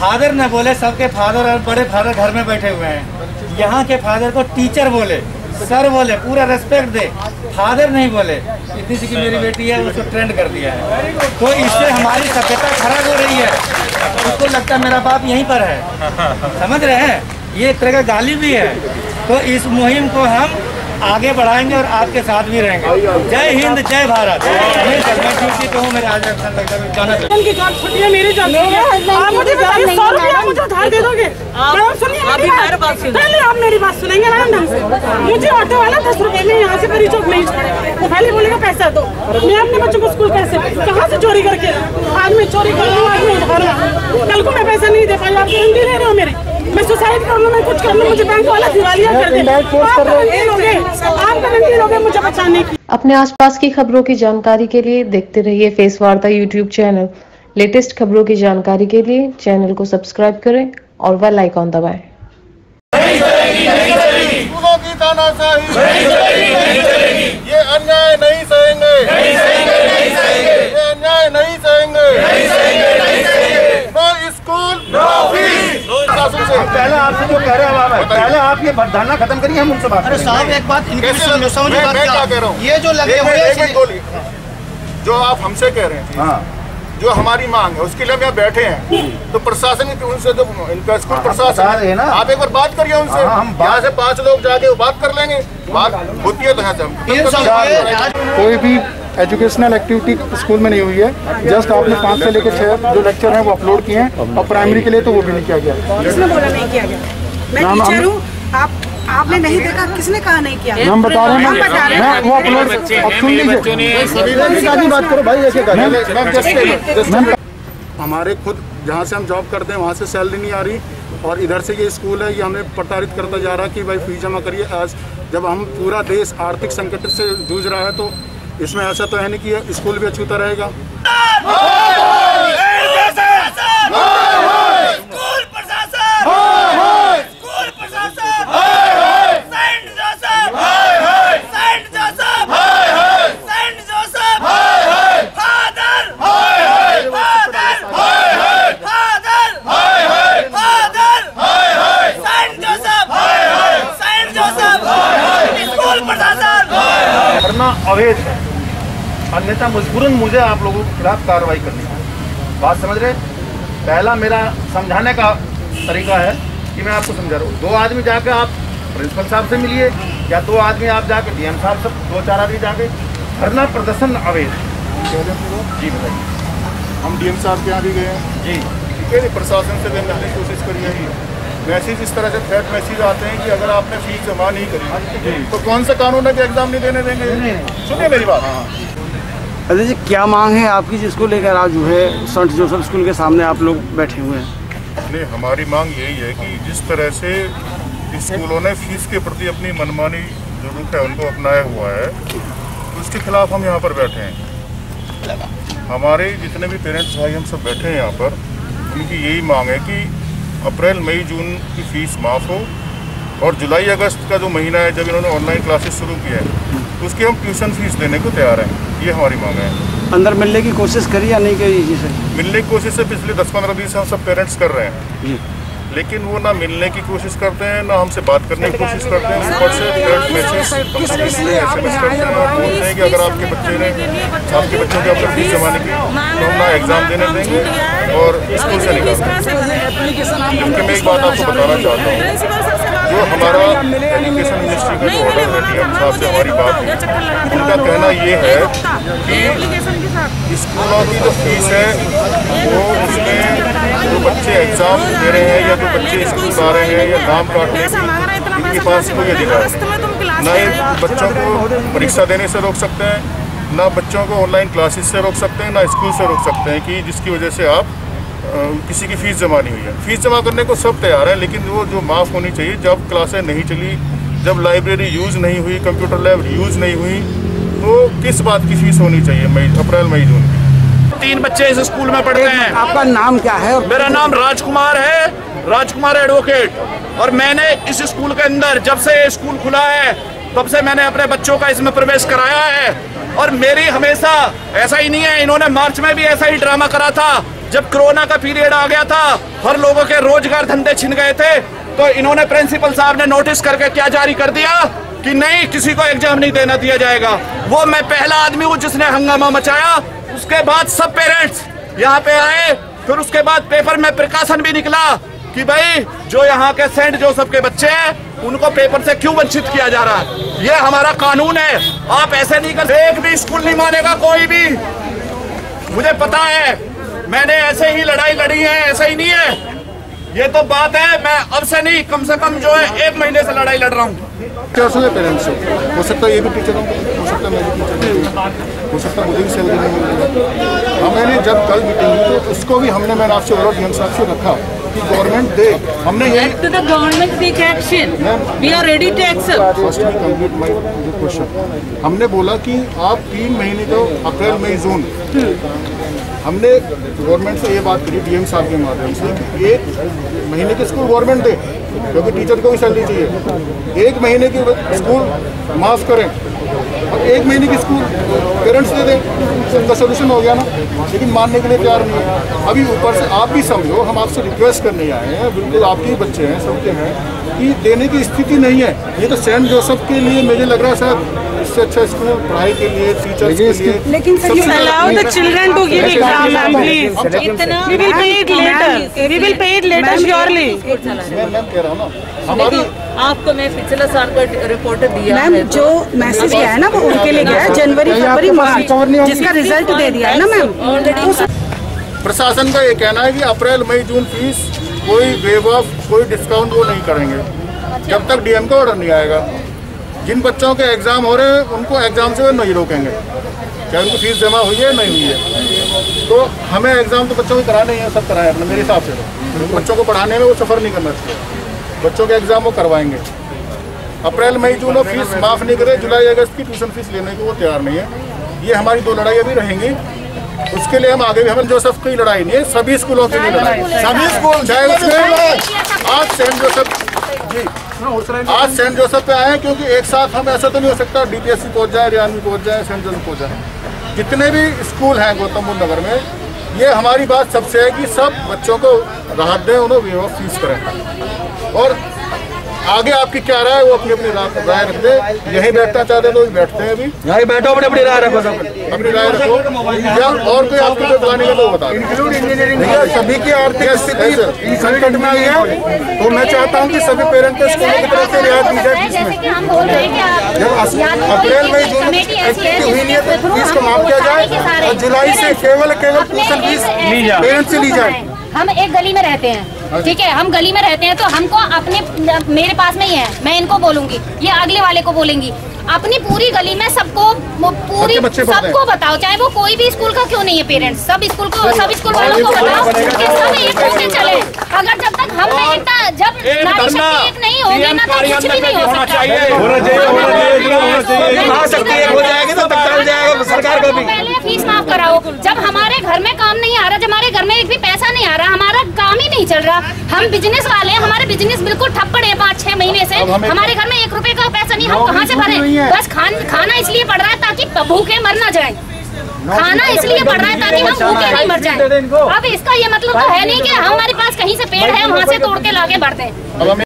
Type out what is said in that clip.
Father न बोले, सबके फादर और बड़े फादर घर में बैठे हुए हैं। यहाँ के फादर को टीचर बोले, सर बोले, पूरा रेस्पेक्ट दे। फादर नहीं बोले, इतनी सी की मेरी बेटी है, उसको ट्रेंड कर दिया है। तो इससे हमारी सभ्यता खराब हो रही है। उसको लगता है मेरा बाप यहीं पर है। समझ रहे हैं? ये तरह का गाली भी है। तो इस मुहिम को हम आगे बढ़ाएँगे और आपके साथ भी रहेंगे। जय हिंद जय भारत। मैं ड्यूटी पे हूँ मेरे आज अच्छा लगता है है। मुझे है, दे ऑटो वाला दस रुपए में यहाँ से मेरी चौक नहीं छोड़े। वो पहले बोलेगा पैसा दो। मैं अपने बच्चों को स्कूल कैसे कहाँ से चोरी करके आज मैं चोरी कर लूँ आज मैं। कल को मैं पैसा नहीं दे पाई आप गारंटी ले रहे हो मेरी। मैं सुसाइड कर लूँ मैं कुछ कर लूँ मुझे बैंक वाला दिवालिया कर दे। आप गारंटी लोगे आप गारंटी लोगे मुझे बचाने की। अपने आसपास की खबरों की जानकारी के लिए देखते रहिए फेस वार्ता यूट्यूब चैनल। लेटेस्ट खबरों की जानकारी के लिए चैनल को सब्सक्राइब करें और बेल आइकॉन दबाएँ। स्कूलों की तानाशाही ये अन्याय नहीं सहेंगे। ये अन्याय नहीं सहेंगे नो स्कूल नो फ़ीस शासन से। पहले आपसे जो कह रहे हैं पहले आप ये धरना खत्म करिए हम उनसे बात अरे साहब एक बात हूँ? ये जो लगे हुए हैं जो आप हमसे कह रहे हैं हाँ? जो हमारी मांग है उसके लिए हम यहाँ बैठे हैं। तो प्रशासन की उनसे जो इनका स्कूल हाँ, हैं प्रशासन ना। आप एक बार बात करिए उनसे। हाँ, हम यहाँ से पाँच लोग जाके बात कर लेंगे। बात होती है तो यहाँ से हम ये आज कोई भी एजुकेशनल एक्टिविटी स्कूल में नहीं हुई है। जस्ट आपने पाँच से लेकर छः जो लेक्चर हैं वो अपलोड किए हैं और प्राइमरी के लिए तो वो भी नहीं किया गया। किसने बोला नहीं किया गया? मैं टीचर हूँ आप आपने नहीं देखा किसने कहा नहीं किया? हम बता रहे हैं मैं वो अपलोड अब सुन लीजिए। बात करो भाई ऐसे हमारे खुद जहाँ से हम जॉब करते हैं वहाँ से सैलरी नहीं आ रही। और इधर से ये स्कूल है ये हमें प्रताड़ित करता जा रहा है कि भाई फ़ीस जमा करिए। आज जब हम पूरा देश आर्थिक संकट से जूझ रहा है तो इसमें ऐसा तो है नहीं कि स्कूल भी अछूता रहेगा। अवैध है। अन्यथा मजबूरन मुझे आप लोगों के खिलाफ कार्रवाई करनी है। बात समझ रहे? पहला मेरा समझाने का तरीका है कि मैं आपको समझा रहा हूँ। दो आदमी जाके आप प्रिंसिपल साहब से मिलिए या दो आदमी आप जाके डीएम साहब से दो चार आदमी जाके धरना प्रदर्शन अवैध। जी बताइए। हम डीएम साहब के यहाँ भी गए हैं। जी। ठीक है प्रशासन से मिलने की कोशिश करिए मैसेज इस तरह से थ्रेट मैसेज आते हैं कि अगर आपने फ़ीस जमा नहीं करी तो कौन सा कानून है कि एग्ज़ाम नहीं देने देंगे? सुनिए मेरी बात। अरे जी, क्या मांग है आपकी जिसको लेकर आज जो है सेंट जोसेफ स्कूल के सामने आप लोग बैठे हुए हैं? नहीं, हमारी मांग यही है कि जिस तरह से स्कूलों ने फ़ीस के प्रति अपनी मनमानी जो है उनको अपनाया हुआ है, उसके खिलाफ हम यहाँ पर बैठे हैं। हमारे जितने भी पेरेंट्स भाई हम सब बैठे हैं यहाँ पर, उनकी यही मांग है कि अप्रैल, मई, जून की फ़ीस माफ़ हो और जुलाई अगस्त का जो महीना है जब इन्होंने ऑनलाइन क्लासेस शुरू किया है उसकी हम ट्यूशन फ़ीस देने को तैयार हैं। ये हमारी मांग है। अंदर मिलने की कोशिश करी या नहीं करी जी सर? मिलने की कोशिश से पिछले दस पंद्रह दिन से हम सब पेरेंट्स कर रहे हैं। लेकिन वो ना मिलने की कोशिश करते हैं ना हमसे बात करने की कोशिश करते हैं। ऊपर से हैं हैं बोलते हैं? कि अगर आपके बच्चे ने आपके बच्चों के अपने फ़ीस जमाने की तो हम ना एग्ज़ाम देने देंगे और स्कूल से निकाल लेकिन मैं एक बात आपको बताना चाहता हूँ। जो हमारा एजुकेशन मिनिस्ट्री का जो ऑर्डर है डीएम साहब से हमारी बात हुई उनका कहना ये है कि स्कूलों की जो फ़ीस है वो उसमें जो बच्चे एग्ज़ाम दे रहे हैं या जो बच्चे स्कूल आ रहे हैं या नाम काटने की इनके पास कोई अधिकार ना ये बच्चों को परीक्षा देने से रोक सकते हैं ना बच्चों को ऑनलाइन क्लासेस से रोक सकते हैं ना स्कूल से रोक सकते हैं कि जिसकी वजह से आप किसी की फ़ीस जमा नहीं हुई है। फ़ीस जमा करने को सब तैयार है लेकिन वो जो माफ़ होनी चाहिए जब क्लासें नहीं चली जब लाइब्रेरी यूज़ नहीं हुई कंप्यूटर लैब यूज़ नहीं हुई तो किस बात की फ़ीस होनी चाहिए मई अप्रैल मई जून की? तीन बच्चे इस स्कूल में पढ़ते हैं। आपका नाम क्या है मेरा नाम राजकुमार है राजकुमार एडवोकेट। और मैंने इस स्कूल के अंदर जब से ये स्कूल खुला है तब से मैंने अपने बच्चों का इसमें प्रवेश कराया है। और मेरी हमेशा ऐसा ही नहीं है इन्होंने मार्च में भी ऐसा ही ड्रामा करा था। जब कोरोना का पीरियड आ गया था, हर लोगों के रोज़गार धंधे छिन गए थे तो इन्होंने प्रिंसिपल साहब ने नोटिस करके क्या जारी कर दिया कि नहीं, किसी को एग्ज़ाम नहीं देना दिया जाएगा। वो मैं पहला आदमी हूँ जिसने हंगामा मचाया। उसके बाद सब पेरेंट्स यहाँ पे आए। फिर उसके बाद पेपर में प्रकाशन भी निकला कि भाई, जो यहाँ के सेंट जोसेफ के बच्चे हैं, उनको पेपर से क्यों वंचित किया जा रहा है? ये हमारा कानून है। आप ऐसे नहीं कर एक भी स्कूल नहीं मानेगा कोई भी। मुझे पता है मैंने ऐसे ही लड़ाई लड़ी है ऐसे ही नहीं है। ये तो बात है मैं अब से नहीं कम से कम जो है एक महीने से लड़ाई लड़ रहा हूँ। क्या सुने पेरेंट्स से हो सकता है ये भी टीचर हो हो सकता है मैं भी टीचर हूँ। हो सकता है मुझे भी सैलरी नहीं मिल हमने जब कल मीटिंग की तो उसको भी हमने मैंने आपसे और डीएम साहब से रखा। कि गवर्नमेंट दे। हमने यही to the government take action. We are ready to accept. First complete my question हमने बोला कि आप तीन महीने को अप्रैल मई जून हमने गवर्नमेंट से ये बात करी डीएम साहब के माध्यम से एक महीने की स्कूल गवर्नमेंट दे, क्योंकि टीचर को भी सैलरी चाहिए। एक महीने की स्कूल माफ़ करें, और एक महीने की स्कूल पेरेंट्स दे दें सबका सोल्यूशन हो गया ना। लेकिन मानने के लिए तैयार नहीं है। अभी ऊपर से आप भी समझो, हम आपसे रिक्वेस्ट करने आए हैं, बिल्कुल आपके ही बच्चे हैं, सबके हैं, कि देने की स्थिति नहीं है। ये तो सेंट जोसेफ के लिए मुझे लग रहा है सर इससे अच्छा स्कूल पढ़ाई के लिए टीचर्स के लिए लेकिन allow the अपनी- children to give ऐसे exam, ma'am, please. इतना We will pay it later. We will pay it later surely. मैं मैं कह रहा हूँ ना हमारी आपको मैं पिछले साल का रिपोर्ट दिया मैम जो मैसेज गया है ना वो उनके लिए गया है जनवरी फरवरी मार्च जिसका रिज़ल्ट दे दिया है ना मैम प्रशासन का ये कहना है कि अप्रैल मई जून फ़ीस कोई वेव ऑफ़ कोई डिस्काउंट वो नहीं करेंगे जब तक डीएम का ऑर्डर नहीं आएगा जिन बच्चों के एग्ज़ाम हो रहे हैं उनको एग्ज़ाम से नहीं रोकेंगे। क्या उनको फ़ीस जमा हुई है नहीं हुई है। तो हमें एग्ज़ाम तो बच्चों को कराने ही है सब कराए अपने मेरे हिसाब से तो। बच्चों को पढ़ाने में वो सफ़र नहीं करना चाहिए। बच्चों के एग्ज़ाम वो करवाएँगे। अप्रैल मई जून वो फ़ीस माफ़ नहीं करे जुलाई अगस्त की ट्यूशन फ़ीस लेने की वो तैयार नहीं है। ये हमारी दो लड़ाई अभी रहेंगी। उसके लिए हम आगे भी हम जोसेफ की लड़ाई नहीं है सभी स्कूलों के लड़ाई सभी स्कूल चाहे उसमें आज सेंट जोसेफ जी। आज सेंट जोसेफ पे आए हैं क्योंकि एक साथ हम ऐसा तो नहीं हो सकता डीपीएससी पहुँच जाए हरियाणवी पहुँच जाए सेंट जोसेफ पहुँच जाए। जितने भी स्कूल हैं गौतम बुद्ध नगर में ये हमारी बात सबसे है कि सब बच्चों को राहत दें उन्हें फ़ीस करें। और आगे आपकी क्या राय है वो अपनी अपनी राय राय रख दे यहीं बैठना चाहते हैं तो बैठते हैं अभी। यहाँ बैठो अपनी अपनी राय रखो सब। अपनी राय रखो। या और कोई आपको कोई बुलाने का तो बता इंक्लूड इंजीनियरिंग सभी की आर्थिक स्थिति संकट में आई है। तो मैं चाहता हूँ की सभी पेरेंट्स को स्कूलों की तरफ़ से रियायत दी जाए जैसे कि हम बोल रहे हैं कि जब अप्रैल मई जून एक्टिविटी हुई नहीं है तो फ़ीस को माफ़ किया जाए और जुलाई से केवल केवल ट्यूशन फ़ीस पेरेंट्स से ली जाए। हम एक गली में रहते हैं। ठीक है हम गली में रहते हैं तो हमको अपने मेरे पास में ही है मैं इनको बोलूँगी ये अगले वाले को बोलेंगी। अपनी पूरी गली में सबको पूरी सबके हैं। बताओ चाहे वो कोई भी स्कूल का क्यों नहीं है पेरेंट्स सब स्कूल को सब स्कूल वालों को बताओ कि सब एक होके चले। अगर जब तक हम में एकता जब नारी शक्ति एक नहीं होगी ना तो कुछ भी नहीं हो सकता। हो जाएगी तो चल जाएगा सरकार का भी। पहले फ़ीस माफ़ कराओ। जब हमारे घर में काम नहीं आ रहा जब हमारे घर में एक भी पैसा नहीं आ रहा हमारा काम ही नहीं चल रहा। हम बिज़नेस वाले हैं हमारे बिज़नेस बिल्कुल ठप पड़े पाँच छह महीने से। हमारे घर में एक रुपए का पैसा नहीं हम कहाँ से भरे? बस खान खाना इसलिए पड़ रहा है ताकि भूखे मर ना जाए। खाना इसलिए पड़ रहा है ताकि हम भूखे नहीं मर जाए। अब इसका ये मतलब तो है नहीं कि हमारे पास कहीं से पेड़ है वहाँ से तोड़ के लाके बढ़ते हैं